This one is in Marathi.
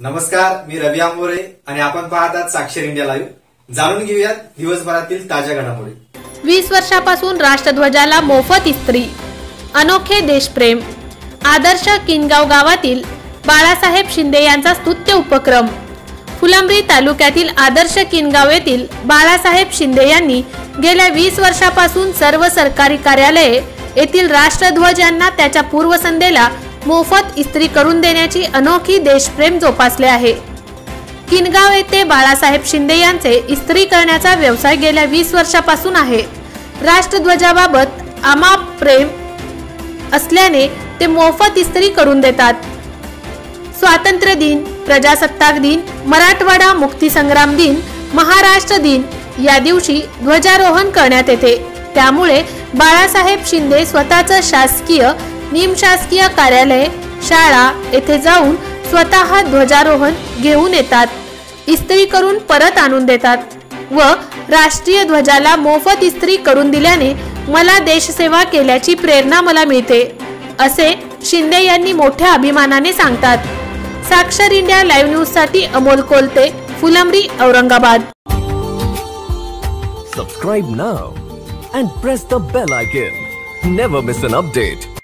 नमस्कार मी रवी आंबोरे आणि आपण पाहतात साक्षर इंडिया लाईव्ह. जाणून घेऊयात दिवसभरातील ताज्या घडामोडी. वीस वर्षापासून राष्ट्रध्वजाला मोफत इस्त्री अनोखे देशप्रेम. आदर्श किनगाव गावातील बाळासाहेब शिंदे यांचा स्तुत्य उपक्रम. फुलंब्री तालुक्यातील आदर्श किनगाव येथील बाळासाहेब शिंदे यांनी गेल्या वीस वर्षापासून सर्व सरकारी कार्यालये येथील राष्ट्रध्वज यांना त्याच्या पूर्वसंध्येला मोफत इस्त्री करून देण्याची अनोखी देशप्रेम जोपासले आहे. किनगाव येथे बाळासाहेब शिंदे यांचे इस्त्री करण्याचा व्यवसाय गेल्या वीस वर्षापासून आहे. राष्ट्रध्वजाबाबत आमाप प्रेम असल्याने ते मोफत इस्त्री करून देतात. स्वातंत्र्य दिन प्रजासत्ताक दिन मराठवाडा मुक्तीसंग्राम दिन महाराष्ट्र दिन या दिवशी ध्वजारोहण करण्यात येते. त्यामुळे बाळासाहेब शिंदे स्वतःचं शासकीय निमशासकीय कार्यालय शाळा येथे जाऊन स्वतः ध्वजारोहण घेऊन येतात. इस्त्री करून परत आणून देतात व राष्ट्रीय ध्वजाला मोफत इस्त्री करून दिल्याने मला देशसेवा केल्याची प्रेरणा मला मिळते असे शिंदे यांनी मोठ्या अभिमानाने सांगतात. साक्षर इंडिया लाईव्ह न्यूजसाठी Amol Kolte Phulambri Aurangabad. Subscribe now and press the bell icon never miss an update